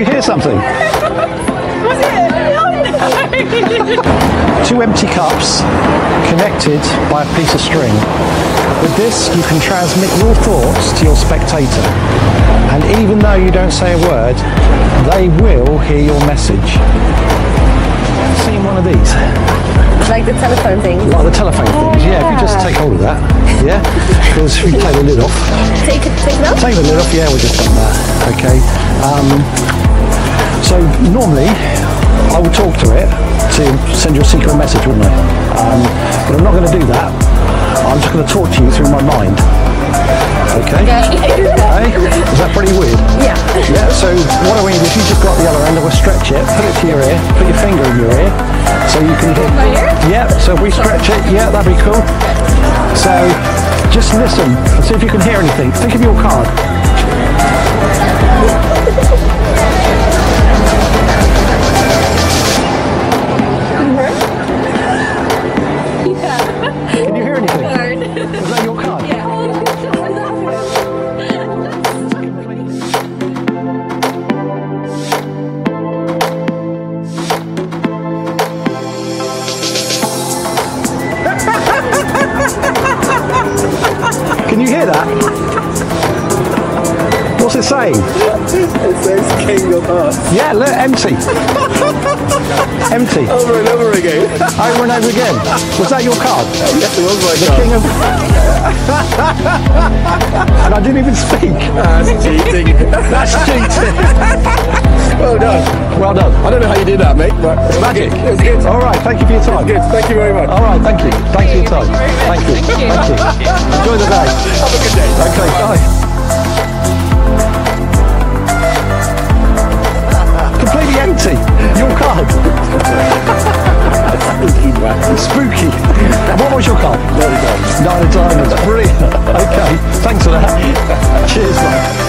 you hear something? Two empty cups connected by a piece of string. With this, you can transmit your thoughts to your spectator. And even though you don't say a word, they will hear your message. Seen one of these? Like the telephone things. Like the telephone things, yeah. yeah. If you just take hold of that, yeah. Because if you take the lid off. Take, take it off? Take the lid off, yeah, we'll just done that. Okay. Um, so normally, I would talk to it to send you a secret message, wouldn't I? Um, but I'm not going to do that. I'm just going to talk to you through my mind. Okay. Hey, is that pretty weird? Yeah. Yeah, so what I mean is you just got the other end, I will stretch it, put it to your ear, put your finger in your ear, so you can hear. My ear? Yeah, so if we stretch it, yeah, that'd be cool. So just listen and see if you can hear anything. Think of your card. Can you hear that? What's it saying? It says King of Hearts Yeah, look, empty. empty. over and over again. Over and over again. Was that your card? yes, it was my The card. king of. and I didn't even speak. That's cheating. That's cheating. well done. Well done. I don't know how you did that, mate, but it Magic. It was good. All right, thank you for your time. Good. Thank you very much. All right, thank you. Thanks for your time. Thank you. Thank you. Enjoy the day. Have a good day. Okay, bye. Completely empty. Your card. Spooky. What was your card? Nine of diamonds. Nine of diamonds. Brilliant. Okay. Thanks for that. Cheers, mate.